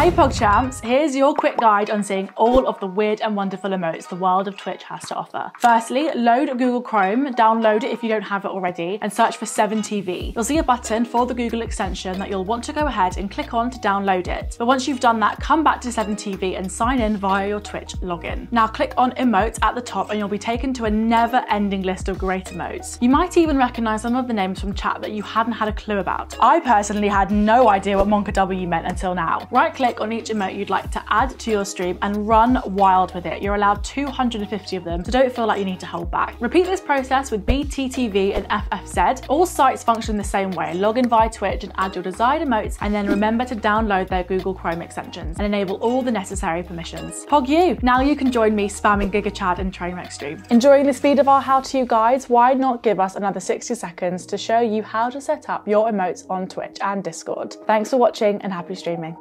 Hey PogChamps, here's your quick guide on seeing all of the weird and wonderful emotes the world of Twitch has to offer. Firstly, load Google Chrome, download it if you don't have it already, and search for 7TV. You'll see a button for the Google extension that you'll want to go ahead and click on to download it. But once you've done that, come back to 7TV and sign in via your Twitch login. Now click on emotes at the top and you'll be taken to a never ending list of great emotes. You might even recognize some of the names from chat that you hadn't had a clue about. I personally had no idea what monkaW meant until now. Right click on each emote you'd like to add to your stream and run wild with it. You're allowed 250 of them, so don't feel like you need to hold back. Repeat this process with BTTV and FFZ. All sites function the same way. Log in via Twitch and add your desired emotes, and then remember to download their Google Chrome extensions and enable all the necessary permissions. Pog you! Now you can join me spamming GigaChad and Trainwreck stream. Enjoying the speed of our how-to guides? Why not give us another 60 seconds to show you how to set up your emotes on Twitch and Discord. Thanks for watching and happy streaming.